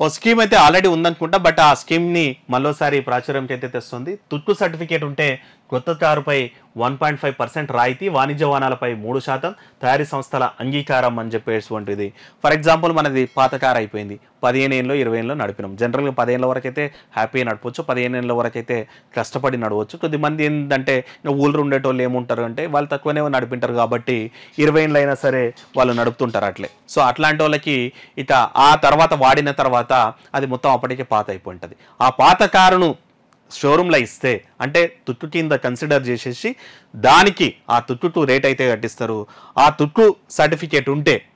ఓ scheme అయితే already ఉందనుకుంటా but ఆ స్కీమ్ని మరోసారి ప్రాచుర్యం అయితే తెస్తుంది తుక్కు సర్టిఫికేట్ ఉంటే కొత్త కారుపై వన్ పాయింట్ ఫైవ్ పర్సెంట్ రాయితీ వాణిజ్య వాహనాలపై మూడు శాతం తయారీ సంస్థల అంగీకారం అని చెప్పేటువంటిది. ఫర్ ఎగ్జాంపుల్ మనది పాత కార్ అయిపోయింది. పదిహేను ఏళ్ళు ఇరవై ఏళ్ళు నడిపినాం. జనరల్గా పదిహేనుల వరకు అయితే హ్యాపీ నడపవచ్చు పదిహేను ఏళ్ళ వరకు అయితే కష్టపడి నడవచ్చు. కొద్దిమంది ఏంటంటే ఊళ్ళో ఉండేటోళ్ళు ఏముంటారు? అంటే వాళ్ళు తక్కువనే నడిపింటారు కాబట్టి ఇరవై ఏళ్ళు అయినా సరే వాళ్ళు నడుపుతుంటారు అట్లే. సో అట్లాంటి వాళ్ళకి ఇక ఆ తర్వాత వాడిన తర్వాత అది మొత్తం అప్పటికే పాత అయిపోయి ఉంటుంది ఆ పాత కారును షోరూంలో ఇస్తే అంటే తుట్టు కింద కన్సిడర్ చేసేసి దానికి ఆ తుట్టు రేట్ అయితే కట్టిస్తారు. ఆ తుట్టు సర్టిఫికేట్ ఉంటే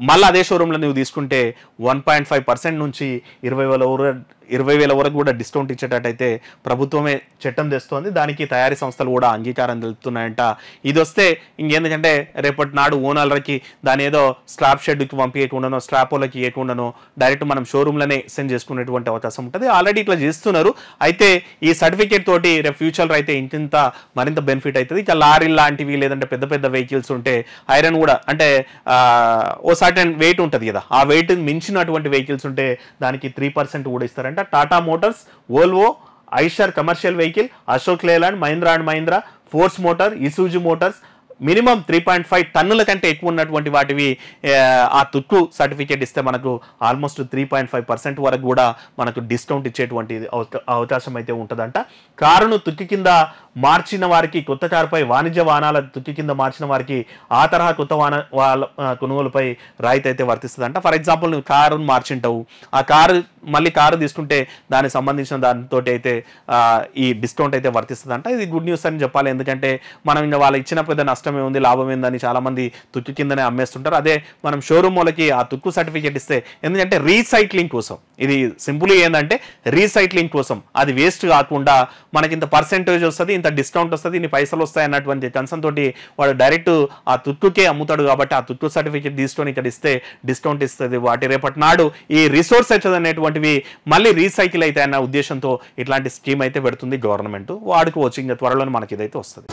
మళ్ళీ అదే షోరూంలో నువ్వు తీసుకుంటే వన్ పాయింట్ ఫైవ్ పర్సెంట్ నుంచి ఇరవై వేల వరకు ఇరవై వేల వరకు కూడా డిస్కౌంట్ ఇచ్చేటట్టయితే ప్రభుత్వమే చట్టం తెస్తోంది. దానికి తయారీ సంస్థలు కూడా అంగీకారం తెలుపుతున్నాయంట. ఇది వస్తే ఇంకేందుకంటే రేపటి నాడు ఓనర్లకి దాని ఏదో స్లాబ్ షెడ్కి పంపించకుండానో స్లాబ్ వాళ్ళకి ఇవ్వకుండానో డైరెక్ట్ మనం షోరూంలోనే సెండ్ చేసుకునేటువంటి అవకాశం ఉంటుంది. ఆల్రెడీ ఇట్లా చేస్తున్నారు. అయితే ఈ సర్టిఫికేట్ తోటి రేపు ఫ్యూచర్లో అయితే ఇంత మరింత బెనిఫిట్ అవుతుంది. ఇక లారీ లాంటివి లేదంటే పెద్ద పెద్ద వెహికల్స్ ఉంటే ఐరన్ కూడా అంటే ఓసారి సర్టన్ వెయిట్ ఉంటుంది కదా. ఆ వెయిట్ మించినటువంటి వెహికల్స్ ఉంటే దానికి త్రీ పర్సెంట్ కూడా ఇస్తారంట. Tata Motors Volvo Eicher commercial vehicle Ashok Leyland Mahindra and Mahindra Force Motor Isuzu Motors minimum three point five టన్నుల కంటే ఎక్కువ ఉన్నటువంటి వాటివి ఆ, తుక్కు సర్టిఫికేట్ ఇస్తే మనకు almost three point five percent వరకు కూడా మనకు డిస్కౌంట్ ఇచ్చేటువంటి అవకాశం అయితే ఉంటుందంట. కారును తుక్కి కింద మార్చిన వారికి కొత్త కారుపై వాణిజ్య వాహనాల తుక్కి కింద మార్చిన వారికి ఆ తరహా కొత్త వాహన వాళ్ళ కొనుగోలుపై రాయితీ అయితే వర్తిస్తుందంట. ఫర్ ఎగ్జాంపుల్ నువ్వు కారును మార్చింటావు. ఆ కారు మళ్ళీ కారు తీసుకుంటే దానికి సంబంధించిన దానితో అయితే ఈ డిస్కౌంట్ అయితే వర్తిస్తుందంట. ఇది గుడ్ న్యూస్ అని చెప్పాలి. ఎందుకంటే మనం ఇంకా వాళ్ళు ఇచ్చిన పెద్ద నష్టమే ఉంది లాభం ఏందని చాలామంది తుక్కు కిందనే అమ్మేస్తుంటారు. అదే మనం షోరూమ్ వాళ్ళకి ఆ తుక్కు సర్టిఫికేట్ ఇస్తే ఎందుకంటే రీసైక్లింగ్ కోసం. ఇది సింపుల్ ఏంటంటే రీసైక్లింగ్ కోసం. అది వేస్ట్ కాకుండా మనకి ఇంత పర్సెంటేజ్ వస్తుంది ఇంత డిస్కౌంట్ వస్తుంది ఇన్ని పైసలు వస్తాయి అన్నటువంటి కన్సర్న్ తోటి వాడు డైరెక్ట్ ఆ తుక్కుకే అమ్ముతాడు కాబట్టి ఆ తుక్కు సర్టిఫికేట్ తీసుకొని ఇక్కడ ఇస్తే డిస్కౌంట్ ఇస్తుంది. వాటి రేపటి నాడు ఈ రిసోర్స్ అవుతుంది ఇలాంటివి మళ్ళీ రీసైకిల్ అయితే అన్న ఉద్దేశంతో ఇట్లాంటి స్కీమ్ అయితే పెడుతుంది గవర్నమెంట్. వాడుకోవచ్చు ఇంకా త్వరలో మనకి ఇదైతే వస్తుంది.